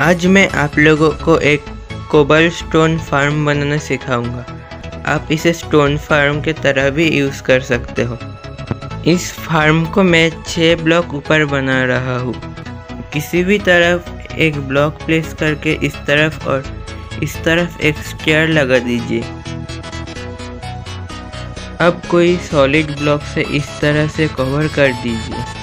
आज मैं आप लोगों को एक कोबल स्टोन फार्म बनाना सिखाऊँगा। आप इसे स्टोन फार्म के तरह भी यूज़ कर सकते हो। इस फार्म को मैं छः ब्लॉक ऊपर बना रहा हूँ। किसी भी तरफ़ एक ब्लॉक प्लेस करके इस तरफ़ और इस तरफ़ एक स्टेयर लगा दीजिए। अब कोई सॉलिड ब्लॉक से इस तरह से कवर कर दीजिए।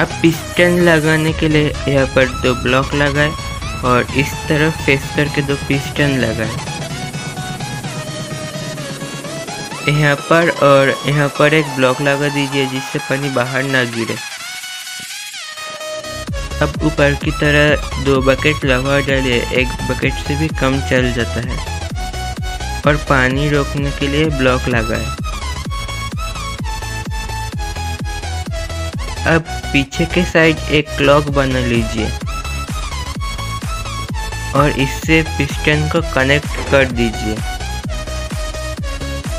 अब पिस्टन लगाने के लिए यहाँ पर दो ब्लॉक लगाए और इस तरफ़ फेस करके दो पिस्टन लगाए। यहाँ पर और यहाँ पर एक ब्लॉक लगा दीजिए जिससे पानी बाहर ना गिरे। अब ऊपर की तरह दो बकेट लगा डालिए, एक बकेट से भी कम चल जाता है। और पानी रोकने के लिए ब्लॉक लगाए। अब पीछे के साइड एक क्लॉक बना लीजिए। और इससे पिस्टन को कनेक्ट कर दीजिए।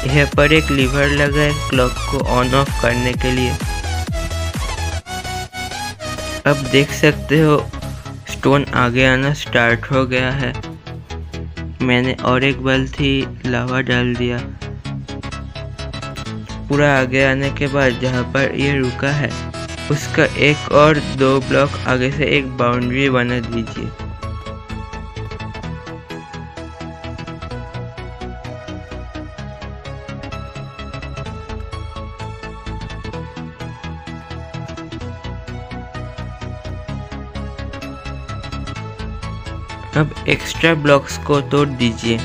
यहाँ पर एक लीवर लगा है क्लॉक को ऑन ऑफ़ करने के लिए। अब देख सकते हो, स्टोन आगे आना स्टार्ट हो गया है। मैंने और एक बल्ब थी लावा डाल दिया। पूरा आगे आने के बाद जहाँ पर ये रुका है उसका एक और दो ब्लॉक आगे से एक बाउंड्री बना दीजिए। अब एक्स्ट्रा ब्लॉक्स को तोड़ दीजिए।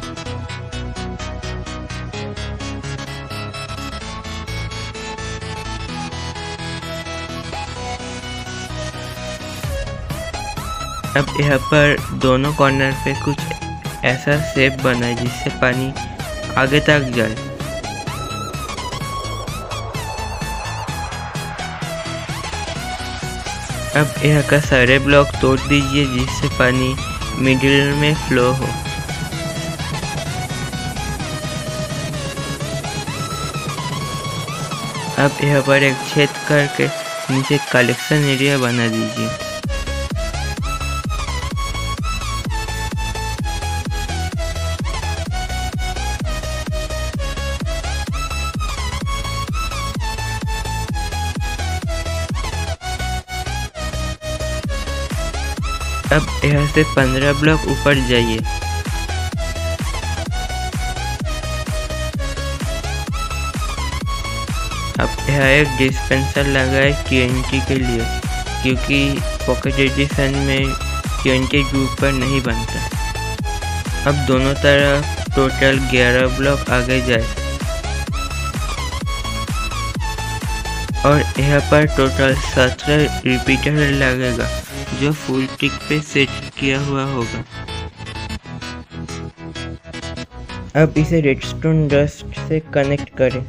अब यहाँ पर दोनों कॉर्नर पे कुछ ऐसा शेप बनाए जिससे पानी आगे तक जाए। अब यहाँ का सारे ब्लॉक तोड़ दीजिए जिससे पानी मिडिल में फ्लो हो। अब यहाँ पर एक छेद करके नीचे कलेक्शन एरिया बना दीजिए। अब यहाँ से पंद्रह ब्लॉक ऊपर जाइए। अब यहाँ एक डिस्पेंसर लगाए टी के लिए, क्योंकि पॉकेट एडिशन में टी ग्रुप पर नहीं बनता। अब दोनों तरफ़ टोटल ग्यारह ब्लॉक आगे जाए। और यहाँ पर टोटल सत्रह रिपीटर लगेगा। जो फुल टिक पे सेट किया हुआ होगा। अब इसे रेडस्टोन डस्ट से कनेक्ट करें।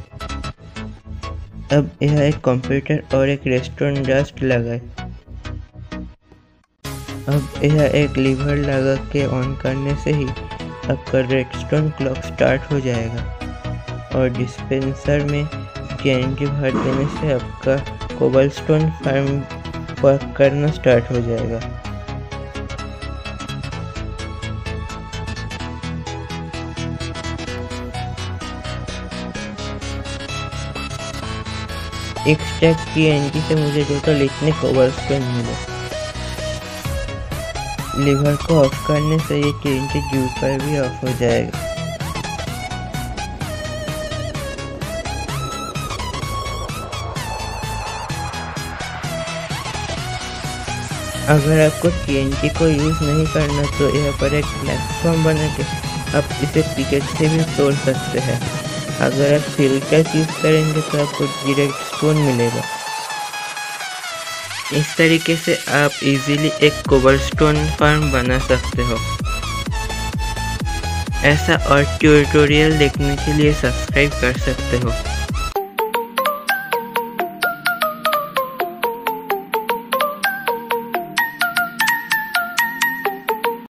अब यह एक कंप्यूटर और एक रेस्टोरेंट डस्ट लगाए। अब यह एक लीवर लगा के ऑन करने से ही आपका रेडस्टोन क्लॉक स्टार्ट हो जाएगा। और डिस्पेंसर में टी भर देने से आपका कोबलस्टोन फार्म वर्क करना स्टार्ट हो जाएगा। एक स्टेप की एंटी से मुझे टोटल इतने कवर्स पेन मिले। लीवर को ऑफ़ करने से ये टी जू पर भी ऑफ़ हो जाएगा। अगर आपको टी को यूज़ नहीं करना तो यहाँ पर एक प्लेटफॉर्म बना के आप इसे टिकट से भी तोड़ सकते हैं। अगर आप फ़िल्टर यूज़ करेंगे तो आपको डायरेक्ट स्टोन मिलेगा। इस तरीके से आप इजीली एक कोबल स्टोन फार्म बना सकते हो। ऐसा और ट्यूटोरियल देखने के लिए सब्सक्राइब कर सकते हो।